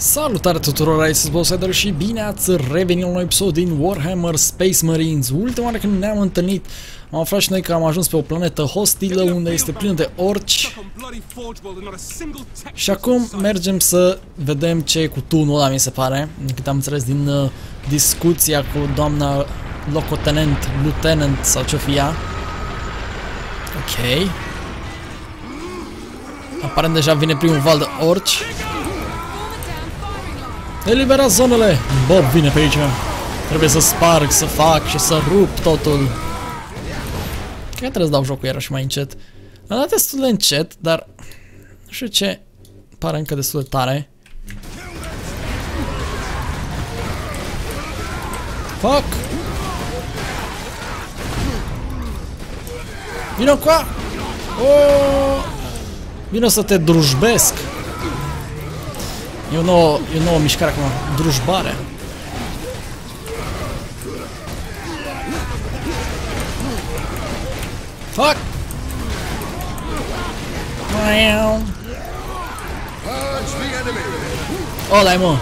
Salutare tuturor, aici sunt Bowsider și bine ați revenit la un nou episod din Warhammer Space Marines. Ultima oară când ne-am întâlnit, am aflat și noi că am ajuns pe o planetă hostilă unde este plină de orci. Și acum mergem să vedem ce e cu tunul ăla, mi se pare. Cât am înțeles din uh, discuția cu doamna locotenent, lieutenant sau ce fie ea. Ok. Aparent deja vine primul val de orci. Eliberați zonele! Bob vine pe aici. Trebuie să sparg, să fac și să rup totul. Cred că trebuie să dau jocul iarăși mai încet. Am dat destul de încet, dar... Nu știu ce... Pare încă destul de tare. Fuck! Vino cu Oh! Vino să te drujbesc! E o nouă, e o nouă mișcare acum, drujbare. Fuck! Miau. Ăla mă!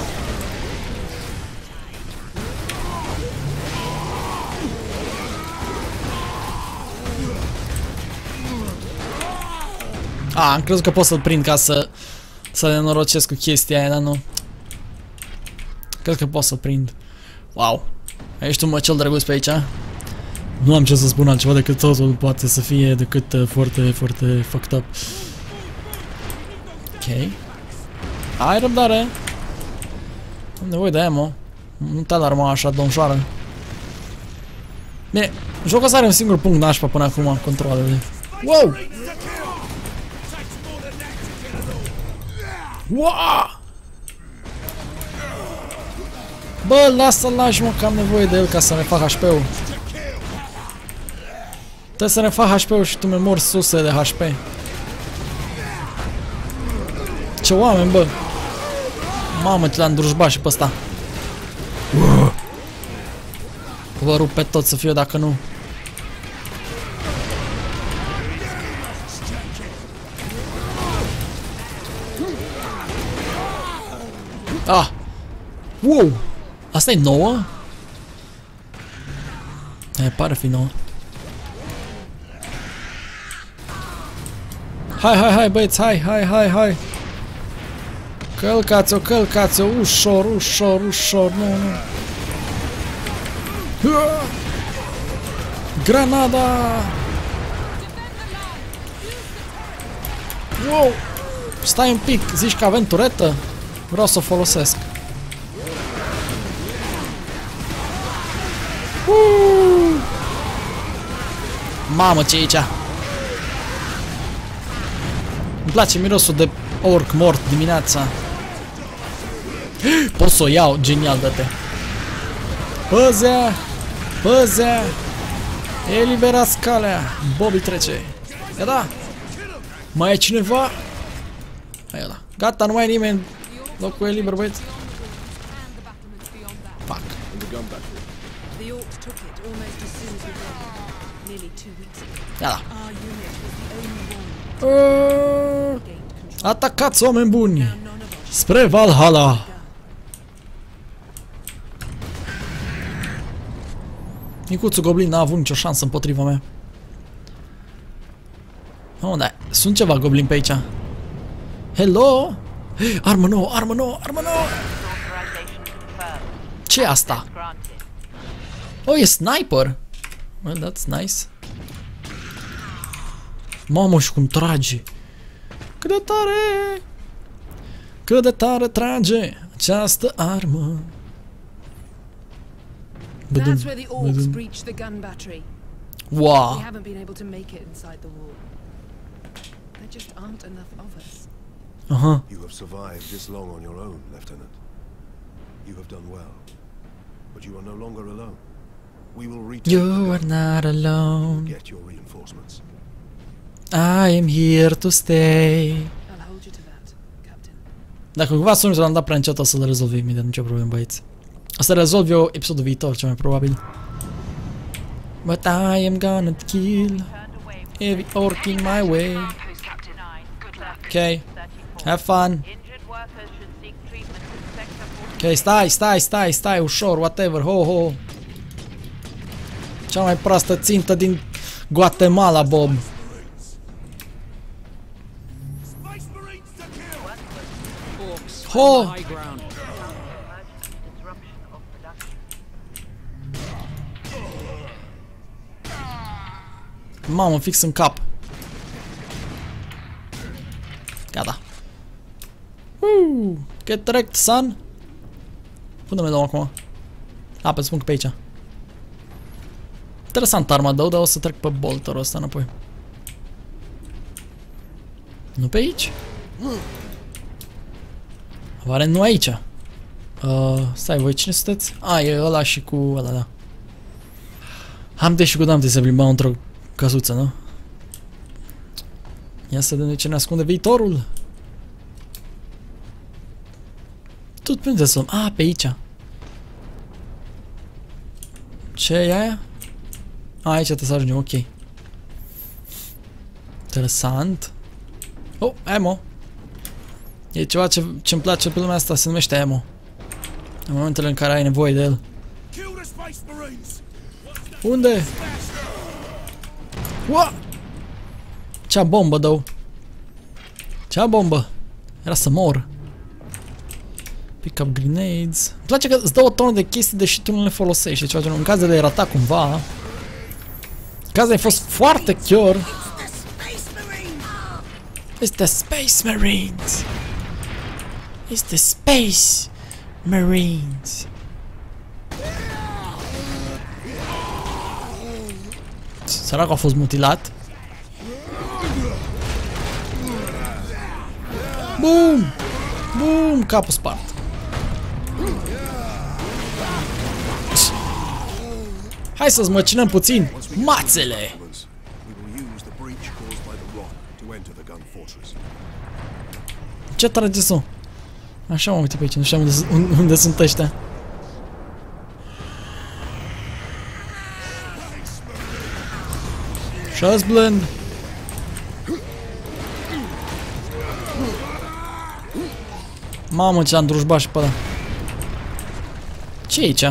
A, am crezut că pot să-l prind ca să să ne norocesc cu chestia aia, dar nu. Cred că pot să prind. Wow. Ești un măcel drăguț pe aici? Nu am ce să spun altceva decât totul poate să fie decât uh, foarte, foarte fucked up. Ok. Ai răbdare. Am nevoie de ammo. Nu te alarma așa, domșoară. Bine, jocul ăsta are un singur punct nașpa până acum, controlele. Wow! Wow! Bă, lasă-l lași mă, că am nevoie de el ca să ne fac HP-ul. Trebuie să ne fac HP-ul și tu mi mor suse de HP. Ce oameni, bă! Mamă, ce l-am drujbat și pe ăsta. Vă rup pe tot să fiu dacă nu. Wow! Asta e nouă? E, pare fi nouă. Hai, hai, hai, băieți, hai, hai, hai, hai! Călcați-o, călcați-o, ușor, ușor, ușor, nu, nu. Granada! Wow! Stai un pic, zici că avem turetă? Vreau să o folosesc. Mamă, ce e aici? Îmi place mirosul de orc mort dimineața. Pot să o iau, genial, dă-te. Păzea! Păzea! Eliberați calea! Bobby trece. Ia da! Mai e cineva? Aia da. Gata, nu mai e nimeni Locul e liber, băieți. Ia da. Uh, atacați, oameni buni! Spre Valhalla! Micuțul Goblin n-a avut nicio șansă împotriva mea. Oh, da. Sunt ceva Goblin pe aici. Hello? Armă nouă, armă nouă, armă nouă! ce e asta? Oh, e sniper! Well, that's nice. Mamă, și cum trage! Cât de tare! Cât de tare trage această armă! That's where the orcs breached the gun battery. Wow. We haven't been able to make it inside the wall. There just aren't enough of us. Uh-huh. You have survived this long on your own, Lieutenant. You have done well. But you are no longer alone. We will retake You are not alone. get your reinforcements. I am here to stay. I'll hold you to that, Captain. Dacă cumva sunetul l-am dat prea încet, o să-l rezolv imediat, nicio problemă, băieți. O să rezolv eu episodul viitor, cel mai probabil. But I am gonna kill every orc in my way. Okay. Have fun. Ok, stai, stai, stai, stai, ușor, whatever, ho, ho. Cea mai proastă țintă din Guatemala, Bob. Space Marines to kill! Orcs, Ho! on the high ground. disruption of production. Mamă, fix în cap. Gata. Uh, get wrecked, son. Unde mai dau acum? A, pe spun că pe aici. Interesant arma dau, dar o să trec pe bolterul ăsta înapoi. Nu pe aici? Oare nu aici? Uh, stai, voi cine sunteți? A, e ăla și cu ăla, da. Am și cu Dante se plimbau într-o căsuță, nu? Ia să vedem de ce ne ascunde viitorul. Tot pe unde să luăm? A, pe aici. Ce e aia? A, aici trebuie să ajungem, ok. Interesant. Oh, ammo. E ceva ce ce-mi place pe lumea asta, se numește ammo. În momentele în care ai nevoie de el. Kill the Space Marines! Unde? Ua! Ce bombă dau? Ce bombă? Era să mor. Pick up grenades. Îmi place că îți dă o tonă de chestii deși tu nu le folosești. Deci, în caz de le rata cumva. În caz de ai fost foarte chior. It's the Space Marines. It's the Space Marines. Săracul a fost mutilat. Bum! Bum! Capul spart. To enter the gun fortress. Ce trageți o? Așa mă uite pe aici, nu știu unde, s- unde sunt ăștia. Shazblend! Mamă ce am drujbat și pe ăla. ce e aici?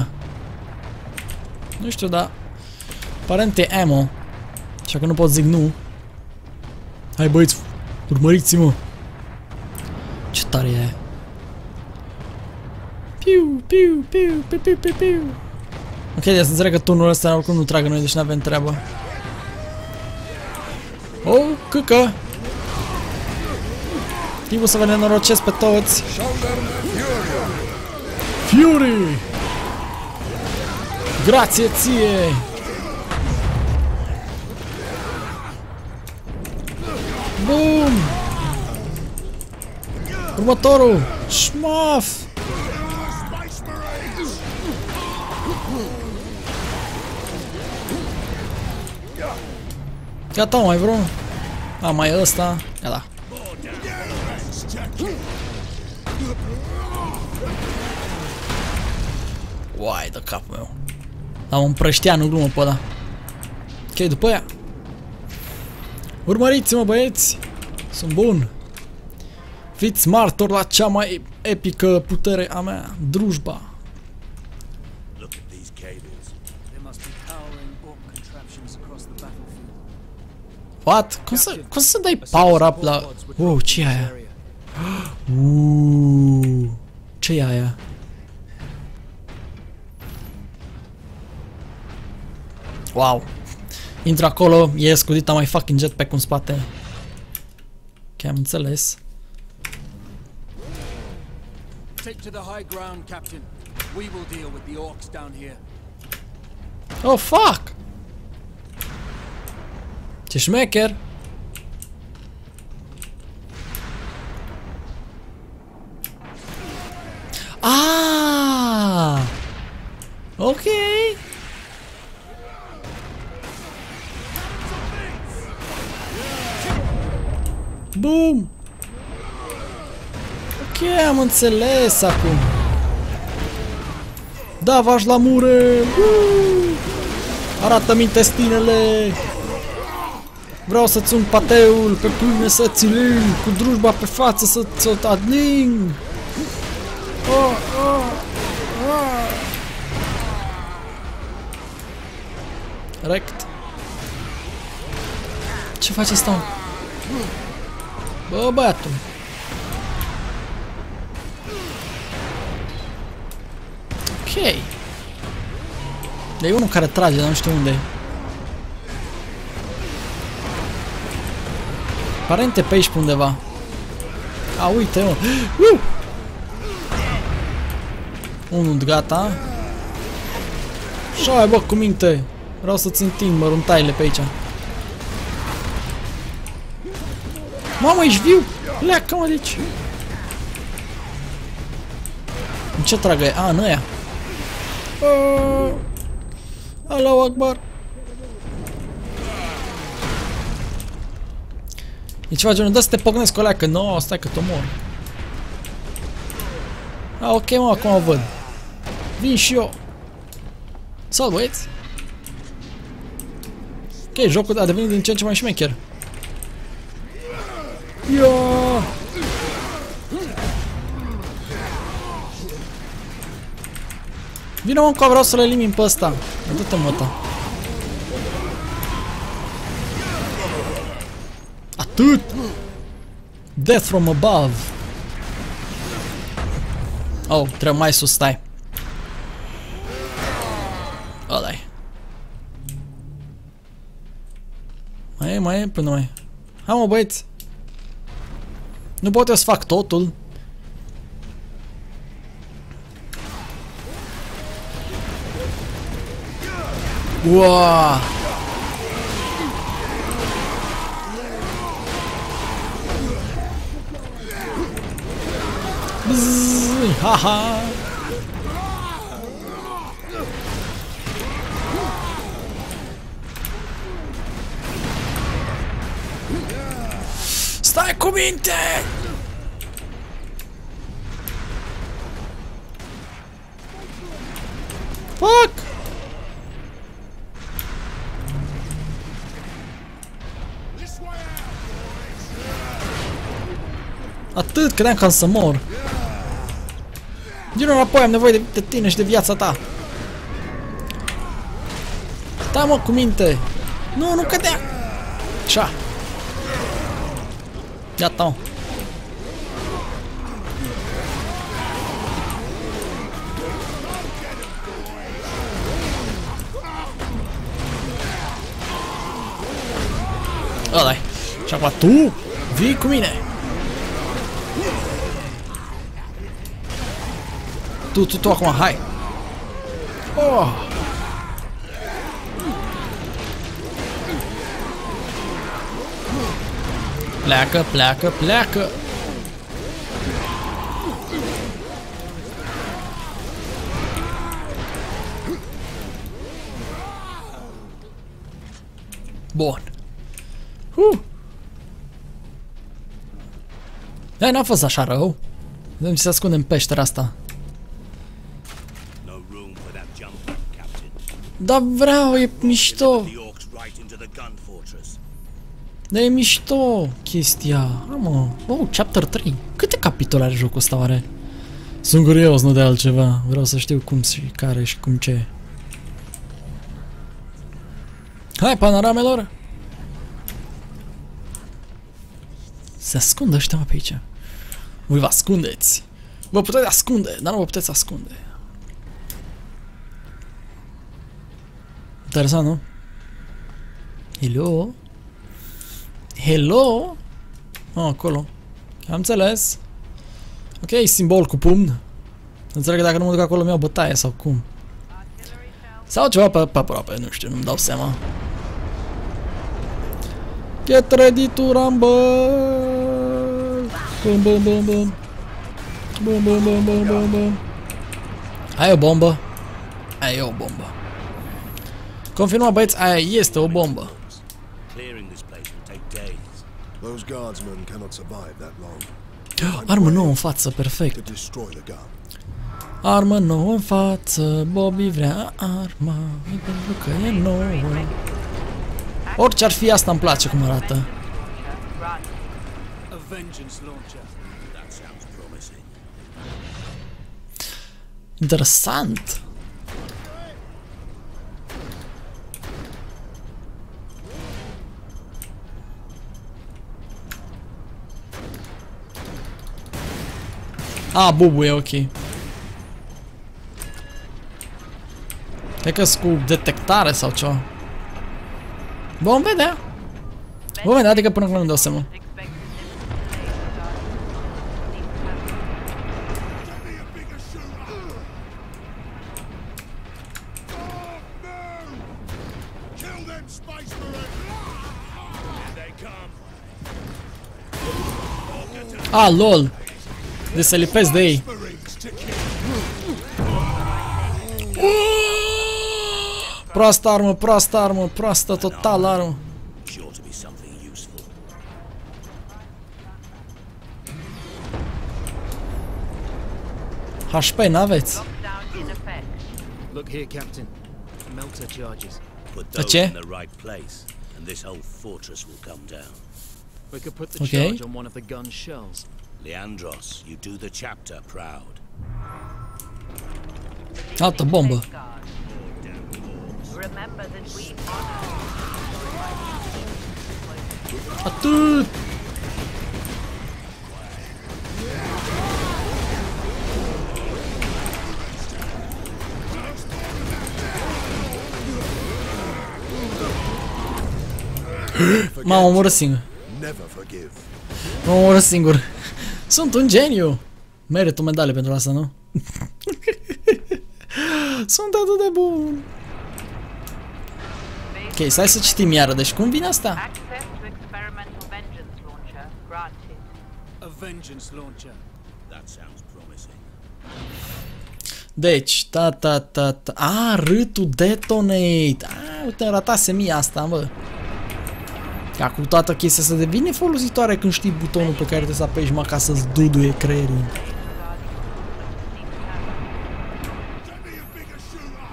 Nu știu, dar... Aparent e ammo. Așa că nu pot zic nu. Hai băieți, urmăriți-mă! Ce tare e aia. Piu, piu, piu, piu, piu, piu, piu. Ok, deci să înțeleg că turnul ăsta oricum nu tragă noi, deci nu avem treabă. Oh, căcă! Timpul să vă nenorocesc pe toți. Fury! Grație ție! Bum! Următorul! Șmaf! Gata, mai vreun? A, mai e ăsta. Gata. Uai, de capul meu. Am un prăștean în glumă pe ăla. Ok, după aia. Urmăriți-mă, băieți! Sunt bun! Fiți martor la cea mai epică putere a mea, drujba. Look at these cables. There must be towering orc contraptions across the battlefield. What? Cum să, cum să dai power up la... Wow, ce e aia? Uuuu, ce e aia? Wow. Intră acolo, e scudita mai fucking jetpack în spate. Ok, am înțeles. Take to the high ground, Captain. We will deal with the orcs down here. Oh, fuck! Ce șmecher! Ah! Ok! Boom! Ok, am înțeles acum. Da, vaș la mure! Woo! Arată-mi intestinele! Vreau să-ți un pateul pe pâine să ți cu drujba pe față să ți-o adning! Rect. Ce face ăsta? mă? Bă, băiatul. Ok. E unul care trage, dar nu știu unde e. Parente pe aici pe undeva. A, uite, mă. Uh! Unul gata. Și ai, bă, cu minte. Vreau să-ți întind măruntaile pe aici. Mamă, ești viu? Leacă, mă, deci. În ce tragă e? A, în ăia. Uh, Allahu Akbar. E ceva genul, dă să te pocnesc o leacă. Nu, no, stai că te omor. A, ok, mă, acum o văd. Vin și eu. Salut, băieți. Ok, jocul a devenit din ce în ce mai șmecher. Ia! Vino mă, că vreau să-l elimin pe ăsta. Du-te, mă, ta. Atât! Death from above. Oh, trebuie mai sus, stai. ăla -i. Mai e, mai e, până mai e. Hai mă băieți. Nu pot eu să fac totul. Uaaaa! Bzzz, haha! Stai cu minte! Fuck! Credeam că am să mor. Din înapoi, am nevoie de, de tine și de viața ta. Da, mă, cu minte. Nu, nu cădea. Așa. Gata, mă. ăla Și acum tu vii cu mine. Tu, tu, tu acum, hai. Oh. Pleacă, pleacă, pleacă. Bun. Huh. Da, n-a fost așa rău. Vedem ce se ascunde în peștera asta. Da, vreau, e mișto. The orcs right into the gun fortress. Da, e mișto chestia. Ha, mă. Oh, chapter 3. Câte capitole are jocul ăsta oare? Sunt curios, nu de altceva. Vreau să știu cum și care și cum ce. Hai, panoramelor! Se ascundă ăștia mă pe aici. Voi vă ascundeți. Vă puteți ascunde, dar nu vă puteți ascunde. Interesant, nu? Hello? Hello? Oh, acolo. Am înțeles. Ok, simbol cu pumn. Înțeleg că dacă nu mă duc acolo mi-au bătaie sau cum. Sau ceva pe, pe aproape, nu știu, nu-mi dau seama. Get ready to rumble! Bum, bum, bum, bum. Bum, bum, bum, bum, bum, bum. Ai o bombă? Ai o bombă. Confirma băieți, aia este o bombă. Clearing this place will take days. Those guardsmen cannot survive that long. Armă nouă în față, perfect. To destroy the gun. Armă nouă în față, Bobby vrea arma, e pentru că e nouă. Orice ar fi asta îmi place cum arată. A vengeance launcher. That sounds promising. Interesant. A, bubuie, ok. Cred că cu detectare sau ceva. Vom vedea. Vom vedea, adică până acum nu dau seama. Kill them space marines! They come. A, lol. De se lipesc de ei. Marines to kill! Proastă armă, proastă armă, proastă total armă. Sure to be something useful. HP n-aveți. Lockdown in effect. Look here, Captain. Melter charges. Put those ce? in the right place, and this whole fortress will come down. We could put the Okay. Leandros, you do the chapter proud. Out the bomber. Atât! M-am omorât singur. M-am omorât singur. Sunt un geniu! Merit o medalie pentru asta, nu? Sunt atât de bun! Ok, stai să citim iară. Deci cum vine asta? access to experimental vengeance launcher granted. A vengeance launcher. That sounds promising. Deci, ta ta ta ta. A, râtul detonate. A, uite, ratase mie asta, bă. Ca cu toată chestia să devine folositoare când știi butonul pe care trebuie să apeși mă ca să-ți duduie creierul. Get me a bigger shooter!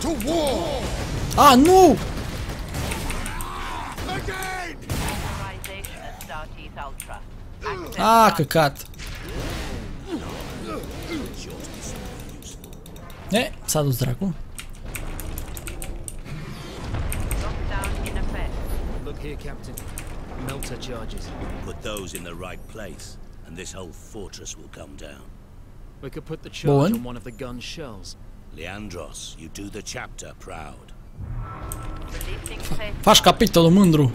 To war! A, nu! Again! Authorization E, s-a dus dracu. Lockdown in effect. Look here, Captain. Melter charges. Put those in the right place, and this whole fortress will come down. We could put the charge Bun. on one of the gun shells. Leandros, you do the chapter proud. Releasing safe. Faci capitolul mândru.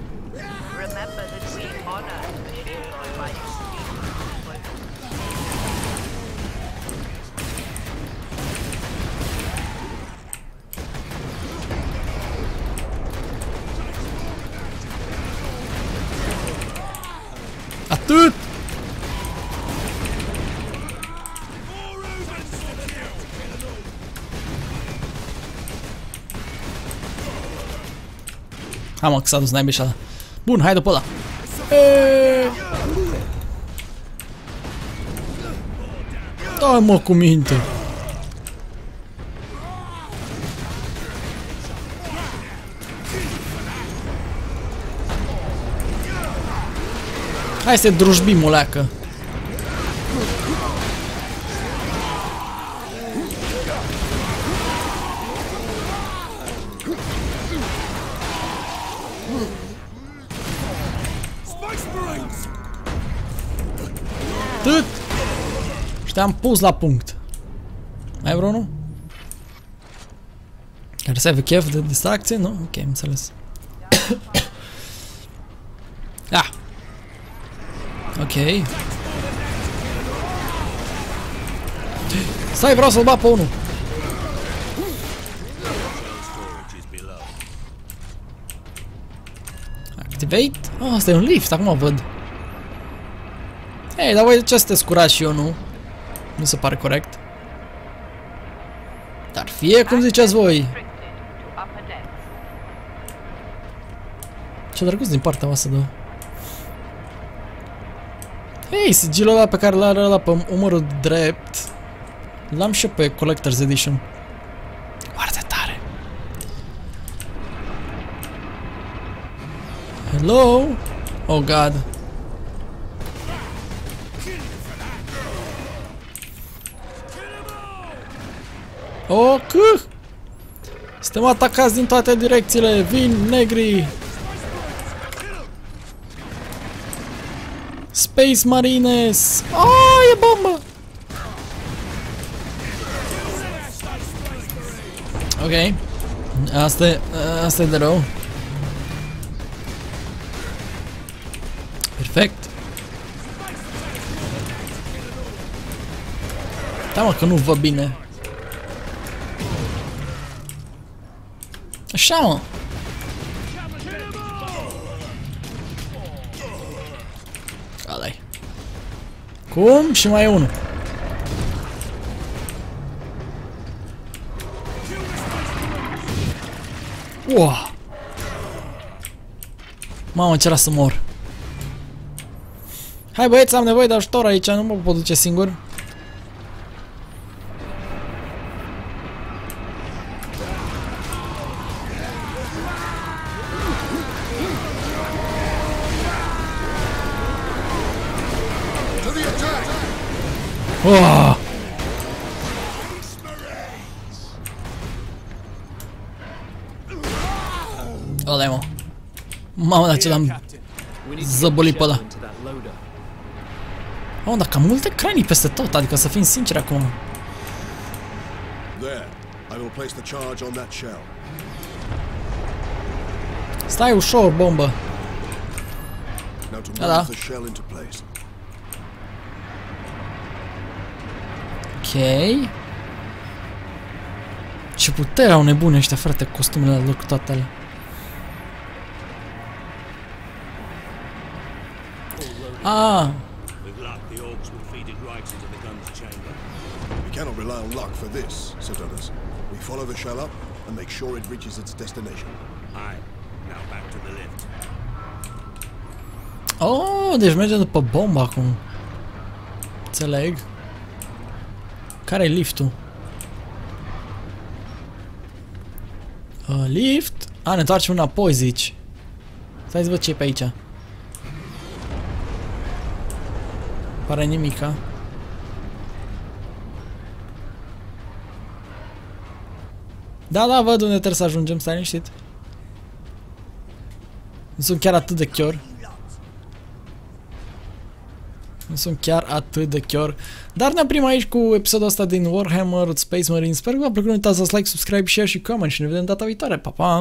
Remember that we honor Hai mă, că s-a dus naibii și ăla. Bun, hai după ăla. Eee! Da, mă, cu minte. Hai să te drujbim, moleacă. Te-am pus la punct. Mai e vreunul? Care să aibă chef de distracție? Nu? Ok, am înțeles. ah. Ok. Stai, vreau să-l bat pe unul. Storage is below. Activate? Oh, asta e un lift, acum văd. Ei, dar voi de ce sunteți curați și eu nu? Nu se pare corect. Dar fie cum ziceți voi. Restricted to upper decks. Ce drăguț din partea voastră, da. Hei, sigilul ăla pe care l-are ăla pe umărul drept L-am și eu pe Collector's Edition Foarte tare Hello? Oh god. Oh, câh! Suntem atacați din toate direcțiile. Vin negri. Space Marines. Ah, e bombă. Ok. Asta e, asta e de rău. Perfect. Da, mă, că nu văd bine. Așa, mă. ăla Cum? Și mai e unul. Wow. Mamă, ce era să mor. Hai băieți, am nevoie de ajutor aici, nu mă pot duce singur. Mamă, dar ce l-am Captain. We need to get zăbolit the pe ăla. shell into that loader. Mamă, dar cam multe cranii peste tot, adică să fim sinceri acum. There. I will place the charge on that shell. Stai ușor, bombă. Now to Da, da. move the shell into place. Ok. Ce putere au nebune ăștia, frate, cu costumele la loc toate alea. Ah, With luck, the orcs will feed it right into the gun's chamber. We cannot rely on luck for this, Sidonus. We follow the shell up and make sure it reaches its destination. Aye. Now back to the lift. oh, deci merge după bomba acum. Înțeleg. care e liftul? Uh, lift? A, ne întoarcem înapoi, zici. Stai să văd ce e pe aici. Pare nimica. Da, da, văd unde trebuie să ajungem, stai liniștit. Nu sunt chiar atât de chior. Nu sunt chiar atât de chior. Dar ne oprim aici cu episodul ăsta din Warhammer Space Marine. Sper că v-a plăcut. Nu uitați să like, subscribe, share și comment și ne vedem data viitoare. Pa, pa!